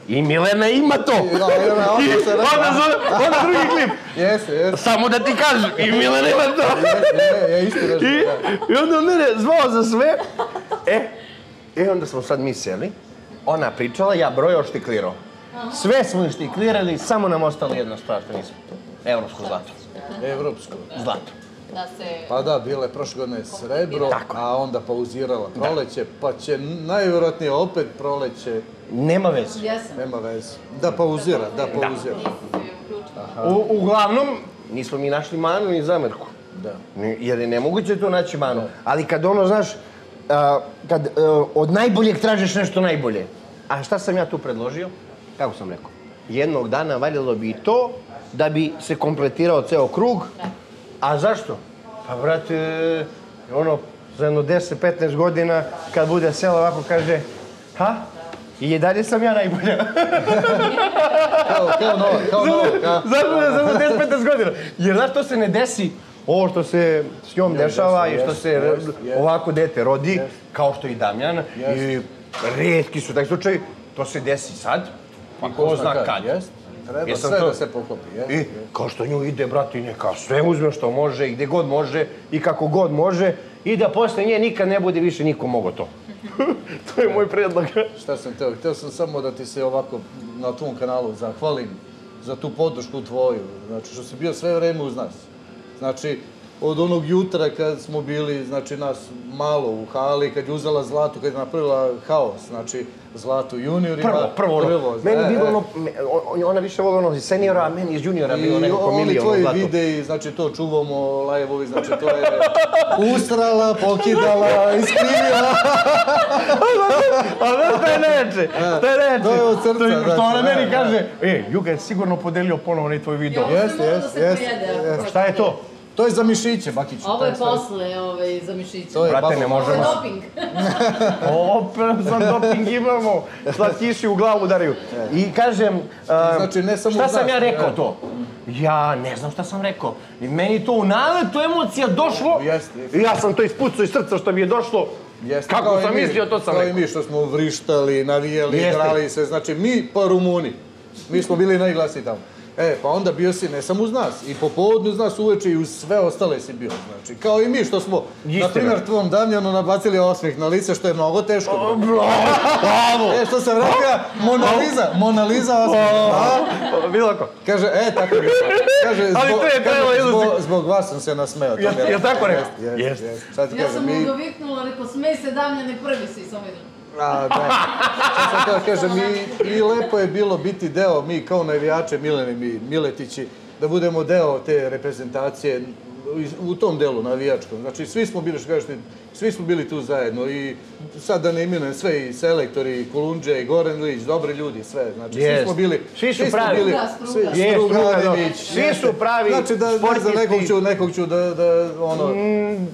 I Milena ima to. Da, da, onda I se rekao. onda zove, onda drugi klip. Jeste, jeste. Samo da ti kažem. I Milena ima to. Je, je, isti režim, I, da. I onda on mene zvao za sve. E, e onda smo sad mi seli. Ona pričala, ja broj oštiklirao. Sve smo ištiklirali, samo nam ostala jedna stvar što nismo. Evropsko zlato. Evropsko. Zlato. Da se... Pa da, bila je prošle godine srebro, Tako a onda pauzirala proleće, pa će najvjerojatnije opet proleće, Nema veze. Nema veze. Da pauzira, da pauzira. Se uključila. U, uglavnom, nismo mi našli manu ni zamerku. Da. Jer je nemoguće tu naći manu. Ali kad ono, znaš, a, kad a, od najboljeg tražiš nešto najbolje. A šta sam ja tu predložio? Kako sam rekao? Jednog dana valjalo bi i to da bi se kompletirao ceo krug. A zašto? Pa, brate, ono, za jedno 10-15 godina, kad bude selo ovako, kaže, ha? I dalje sam ja najbolja. Kao, kao nova, kao nova. Kao, Zašto je samo 10-15 godina? Jer znaš, to se ne desi ovo što se s njom dešava i što se ovako dete rodi, kao što i Damjan. I redki su taj slučaj, to se desi sad, pa ko zna kad. Treba Jesam sve to- da se poklopi, jest. I kao što nju ide, brate, i neka sve uzme što može i gde god može i kako god može i da posle nje nikad ne bude više niko mogao to. to je moj predlog. Šta sam teo? Htio sam samo da ti se ovako na tvom kanalu zahvalim za tu podršku tvoju. Znači, što si bio sve vreme uz nas. Znači, od onog jutra kad smo bili, znači, nas malo u hali, kad je uzela zlatu, kad je napravila haos, znači, zlatu juniorima. Prvo, prvo ono, meni e, bilo e. ono, me- on- ona više volila ono seniora, a meni iz juniora bilo I nekako oni tvoji videi, znači to čuvamo, live-ovi, znači to je usrala, pokidala, iskrivila. A znaš šta je najjače? Šta je najjače? to je od srca, Što, što znači, ona meni kaže, e, Juga je sigurno podelio ponovo onaj tvoj video. Jeste, da jeste, jeste. jeste. Šta je to? To je za mišiće, Bakić. Ovo je posle ovaj, za mišiće. To je Brate, ne Ovo je možemo... doping. Opet sam doping imamo. Slatkiši u glavu udaraju. I kažem, a, Znači, ne samo šta sam ja rekao to? Ja ne znam šta sam rekao. I meni to u naletu emocija došlo. Jeste. I ja sam to ispucao iz srca što mi je došlo. Jeste, Kako sam mi, mislio, to sam Kao i rekao. mi što smo vrištali, navijali, Jeste. igrali se. Znači, mi pa Rumuni. Mi smo bili najglasniji tamo. E, pa onda bio si ne samo uz nas, i popodne uz nas uveče i uz sve ostale si bio. Znači, kao i mi što smo, Istina. na primjer, tvom Damjanu nabacili osmeh na lice, što je mnogo teško. bilo. Bravo! E, što sam rekao, Mona Lisa, Mona Lisa osmeh. A? Bilo ko? Kaže, e, tako je. Kaže, Ali zbog, to je kaže, zbog, izlaziti. zbog vas sam se nasmeo. je jel tako rekao? Jeste, Jeste. Ja sam mi... mu doviknula, rekao, smej se Damljane, prvi si, sam vidim. A, da. Šta sam teo kažem, mi, i lepo je bilo biti deo, mi kao navijače Milene mi Miletići, da budemo deo te reprezentacije u tom delu navijačkom. Znači, svi smo bili, što kažete, svi smo bili tu zajedno i sad da ne imenujem sve i selektori, i Kolundže, i Goran Ilić, dobri ljudi, sve. Znači, svi Jest. smo bili... Svi su smo pravi. bili- struga. svi- Je, struga, da. Svi su pravi Znači, da, ne znam, nekog ću, nekog ću da, da, ono...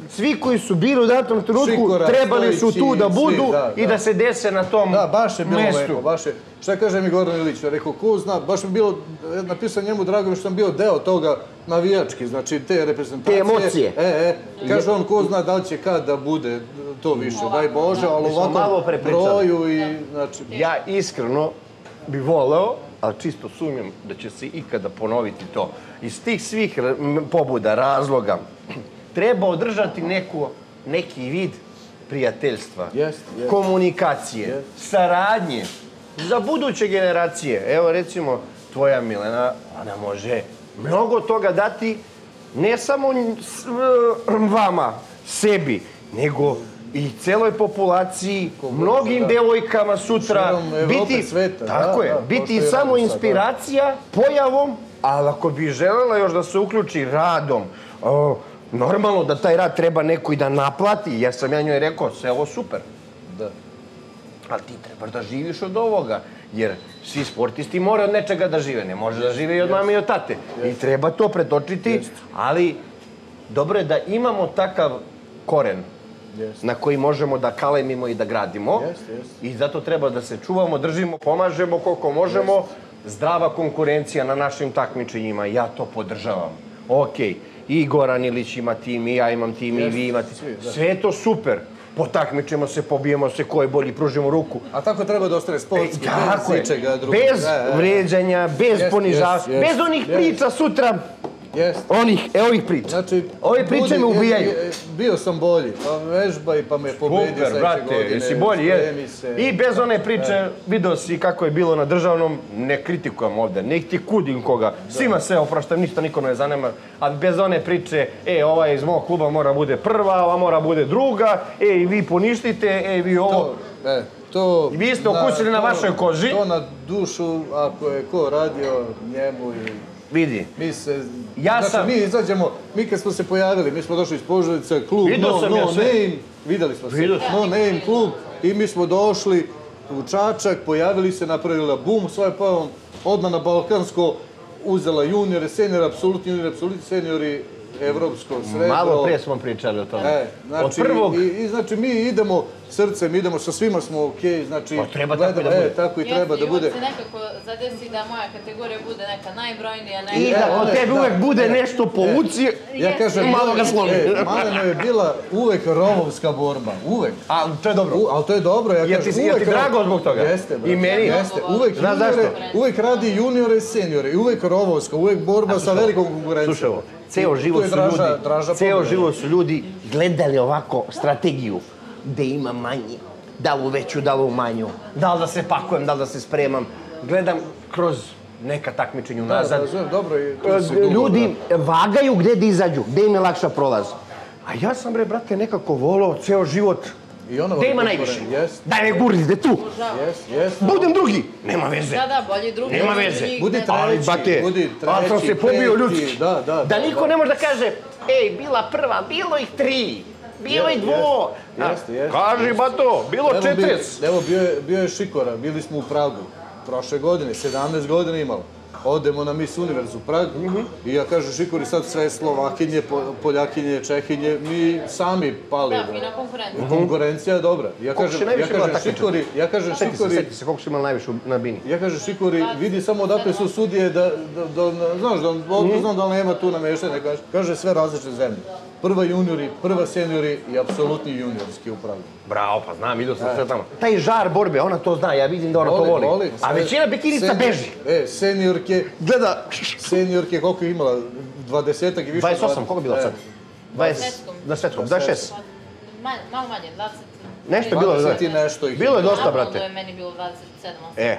Svi koji su bili u datom trenutku Šikora, trebali su tu da svi, budu da, i da. da se dese na tom Da, baš je bilo mestu. lepo, baš je. Šta kaže mi Goran Ilić? Rekao, ko zna, baš mi bilo, napisao njemu drago mi što sam bio deo toga navijački, znači te reprezentacije. Te emocije. E, e, kaže on, ko zna da li će kad da bude to više, daj Bože, ali ovako broju i, znači, Ja iskreno bi voleo, ali čisto sumnjam da će se ikada ponoviti to. Iz tih svih pobuda, razloga, treba održati neku, neki vid prijateljstva, Jest, jest. komunikacije, Jest. saradnje za buduće generacije. Evo recimo, tvoja Milena, ona može mnogo toga dati ne samo vama, sebi, nego i celoj populaciji, mnogim da. devojkama sutra, Evrope, sveta, tako da, je, da, biti samo da. inspiracija pojavom, ali ako bi želela još da se uključi radom, o, normalno da taj rad treba neko i da naplati, jer sam ja njoj rekao, sve ovo super. Da. Ali ti trebaš da živiš od ovoga, jer svi sportisti moraju od nečega da žive, ne može da žive i od mame i od tate. I treba to pretočiti, ali dobro je da imamo takav koren na koji možemo da kalemimo i da gradimo. Jeste, jeste. I zato treba da se čuvamo, držimo, pomažemo koliko možemo. Zdrava konkurencija na našim takmičenjima, ja to podržavam. Okej, i Goran Ilić ima tim, i ja imam tim, i vi imate. da. Sve je to super. Potakmičemo se, pobijemo se, ko je bolji, pružimo ruku. A tako treba da ostane sportski, Tako bez ničega drugog. Bez Da, da, da. vređanja, bez ponižavanja, bez onih priča sutra, Jeste. onih, e ovih priča. Znači, Ove priče me ubijaju. Bio sam bolji, pa vežbaj pa me pobedi Super, brate, jesi bolji, je. se. I bez one priče, video si kako je bilo na državnom, ne kritikujem ovde, ne ti kudim koga, svima sve opraštam, ništa niko ne zanima, a bez one priče, e, ova iz mog kluba mora bude prva, ova mora bude druga, e, i vi poništite, e, vi ovo... To, e, to... I vi ste okusili na vašoj koži. To na dušu, ako je ko radio njemu i... Vidi, Mi se... Ja znači, sam- mi izađemo, mi kad smo se pojavili, mi smo došli iz Požarevca, klub Vidio No, no ja sve. Name, videli smo se, Vidio sam. No Name klub, i mi smo došli u Čačak, pojavili se, napravila bum, svoje pa odmah na Balkansko, uzela juniore, seniore, apsolutni juniori, apsolutni seniori, evropsko srebro. malo pre smo pričali o tome. E, znači, Od prvog, i, i, znači mi idemo srcem, idemo, sa svima smo okej, znači... Pa treba tako gledamo- da bude. E, tako i treba da bude. se nekako zadesi da moja kategorija bude neka najbrojnija, i neka... da od tebe da, uvek bude ne. nešto povuci, Ja Jeste. kažem, Malo ga slomi. E, Maleno je bila uvek rovovska borba, uvek. a to je dobro. U, ali to je dobro, ja ti- kažem, ti uvek drago zbog toga? Jeste, brate. I meni? Jeste, uvek juniore, zašto? uvek radi juniore i seniore, i uvek rovovska, uvek borba sa velikom konkurencijom. Slušaj ovo, ceo život su draža, ljudi, draža ceo život su ljudi gledali ovako strategiju, da ima manje, da u veću, da u manju, da li da se pakujem, da li da se spremam. Gledam kroz neka takmičenja Da, unazad. razumem, dobro, i si dugo, Ljudi vagaju gde da izađu, gde im je lakša prolaz. A ja sam, bre, brate, nekako volao ceo život. I ono Gde ima najviše? Jest, Daj me gurnite tu. jest, jest. Budem drugi. Nema veze. Da, da, bolji drugi. Nema veze. Budi treći, Ali, bate, budi ali sam treći, se pobio ljudski. Da, da, Da niko da. ne može da kaže, ej, bila prva, bilo ih tri, bilo Je- ih dvo. jeste, jeste, Kaži, bato, bilo četres. Evo, bio je, bio je Šikora, bili smo u Pragu, prošle godine, 17 godina imalo. Odemo na Miss Univerz u Prag Mhm. i ja kažem Šikori sad sve Slovakinje, Po- Poljakinje, Čehinje, mi sami pali. Da, fina konkurencija. Konkurencija je dobra. Ja Koliko kažem, ja imala kažem? Šikori, ja kažem Seti se, Šikori, seti se koliko si imali najviše na bini. ja kažem Šikori, vidi samo odakle su sudije da, da, da, znaš, da, Mhm. znam da li nema tu nameštene, kaže, kaže sve različite zemlje. Prva juniori, prva seniori i apsolutni juniorski upravo. Bravo, pa znam, vidio sam sve tamo. Taj žar borbe, ona to zna, ja vidim da ona to voli. A većina bikinica senior- beži. E, seniorke, Gleda, seniorke koliko je imala? Dvadesetak i više? 28, koliko je bilo E, sad? 20, svetskom. na svetskom, 26. Manje, malo manje, 20... Nešto je bilo, 20 i da. nešto ih. Bilo je dosta, brate. da je meni bilo 27, 8. E,